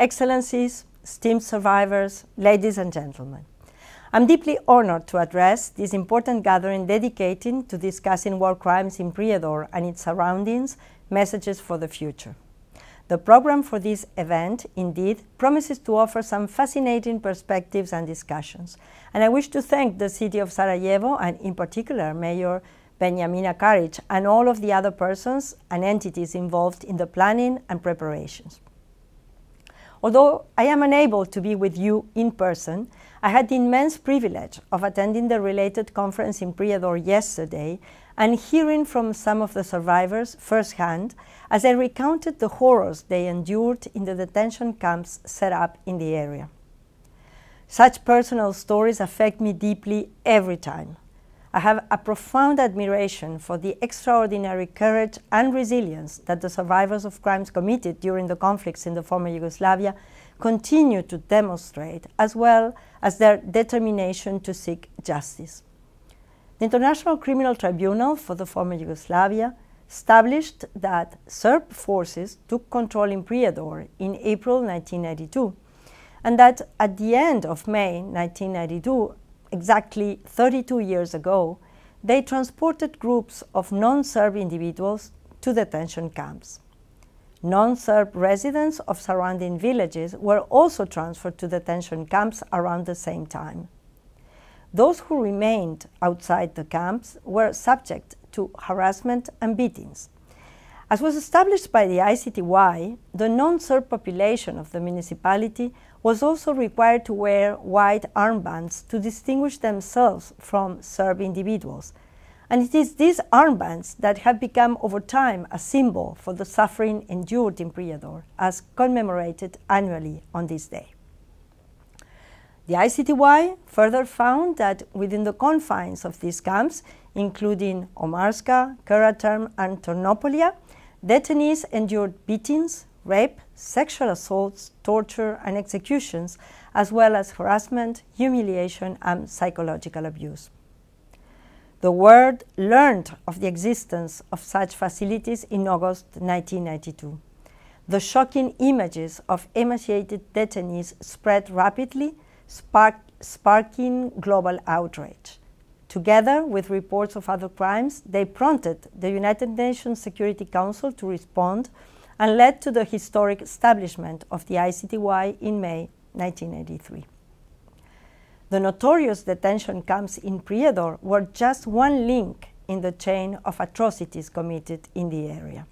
Excellencies, esteemed survivors, ladies and gentlemen. I'm deeply honored to address this important gathering dedicated to discussing war crimes in Prijedor and its surroundings, messages for the future. The program for this event, indeed, promises to offer some fascinating perspectives and discussions. And I wish to thank the city of Sarajevo, and in particular Mayor Benjamina Karic, and all of the other persons and entities involved in the planning and preparations. Although I am unable to be with you in person, I had the immense privilege of attending the related conference in Prijedor yesterday and hearing from some of the survivors firsthand as they recounted the horrors they endured in the detention camps set up in the area. Such personal stories affect me deeply every time. I have a profound admiration for the extraordinary courage and resilience that the survivors of crimes committed during the conflicts in the former Yugoslavia continue to demonstrate, as well as their determination to seek justice. The International Criminal Tribunal for the former Yugoslavia established that Serb forces took control in Prijedor in April 1992, and that at the end of May 1992, exactly 32 years ago, they transported groups of non-Serb individuals to detention camps. Non-Serb residents of surrounding villages were also transferred to detention camps around the same time. Those who remained outside the camps were subject to harassment and beatings. As was established by the ICTY, the non-Serb population of the municipality was also required to wear white armbands to distinguish themselves from Serb individuals. And it is these armbands that have become over time a symbol for the suffering endured in Prijedor, as commemorated annually on this day. The ICTY further found that within the confines of these camps, including Omarska, Keraterm, and Trnopolje, detainees endured beatings, rape, sexual assaults, torture, and executions, as well as harassment, humiliation, and psychological abuse. The world learned of the existence of such facilities in August 1992. The shocking images of emaciated detainees spread rapidly, spark, sparking global outrage. Together with reports of other crimes, they prompted the United Nations Security Council to respond and led to the historic establishment of the ICTY in May 1983. The notorious detention camps in Prijedor were just one link in the chain of atrocities committed in the area.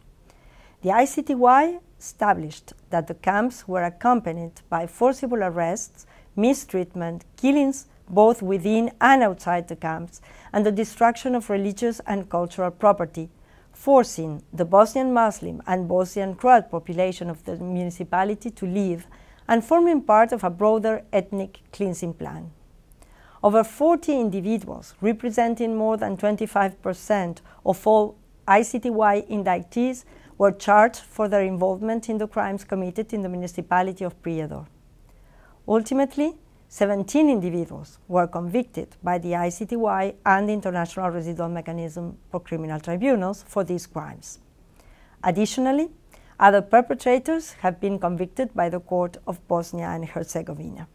The ICTY established that the camps were accompanied by forcible arrests, mistreatment, killings, both within and outside the camps, and the destruction of religious and cultural property, forcing the Bosnian Muslim and Bosnian Croat population of the municipality to leave and forming part of a broader ethnic cleansing plan. Over 40 individuals, representing more than 25% of all ICTY indictees, were charged for their involvement in the crimes committed in the municipality of Prijedor. Ultimately, 17 individuals were convicted by the ICTY and the International Residual Mechanism for Criminal Tribunals for these crimes. Additionally, other perpetrators have been convicted by the Court of Bosnia and Herzegovina.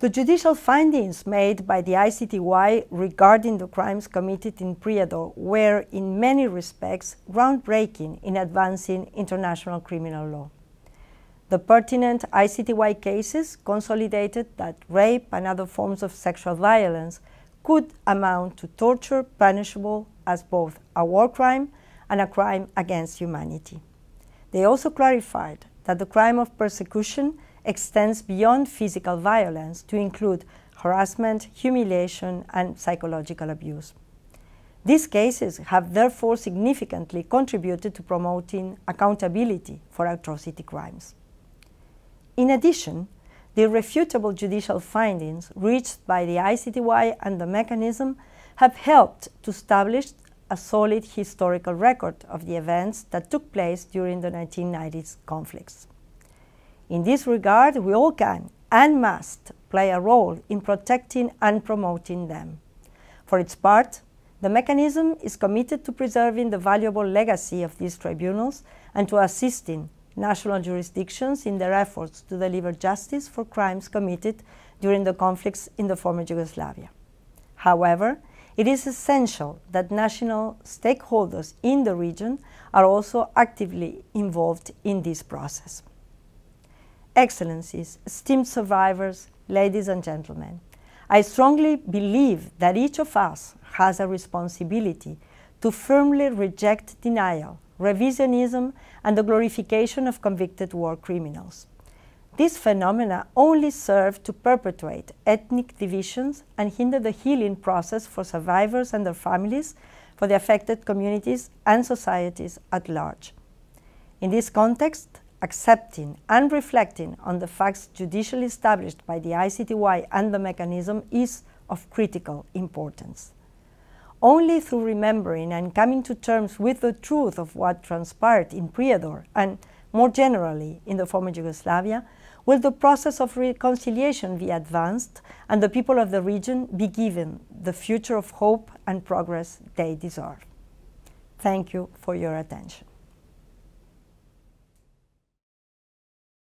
The judicial findings made by the ICTY regarding the crimes committed in Prijedor were, in many respects, groundbreaking in advancing international criminal law. The pertinent ICTY cases consolidated that rape and other forms of sexual violence could amount to torture punishable as both a war crime and a crime against humanity. They also clarified that the crime of persecution extends beyond physical violence to include harassment, humiliation, and psychological abuse. These cases have therefore significantly contributed to promoting accountability for atrocity crimes. In addition, the irrefutable judicial findings reached by the ICTY and the mechanism have helped to establish a solid historical record of the events that took place during the 1990s conflicts. In this regard, we all can and must play a role in protecting and promoting them. For its part, the mechanism is committed to preserving the valuable legacy of these tribunals and to assisting national jurisdictions in their efforts to deliver justice for crimes committed during the conflicts in the former Yugoslavia. However, it is essential that national stakeholders in the region are also actively involved in this process. Excellencies, esteemed survivors, ladies and gentlemen, I strongly believe that each of us has a responsibility to firmly reject denial, revisionism, and the glorification of convicted war criminals. These phenomena only serve to perpetuate ethnic divisions and hinder the healing process for survivors and their families, for the affected communities and societies at large. In this context, accepting and reflecting on the facts judicially established by the ICTY and the mechanism is of critical importance. Only through remembering and coming to terms with the truth of what transpired in Prijedor and more generally in the former Yugoslavia will the process of reconciliation be advanced and the people of the region be given the future of hope and progress they deserve. Thank you for your attention.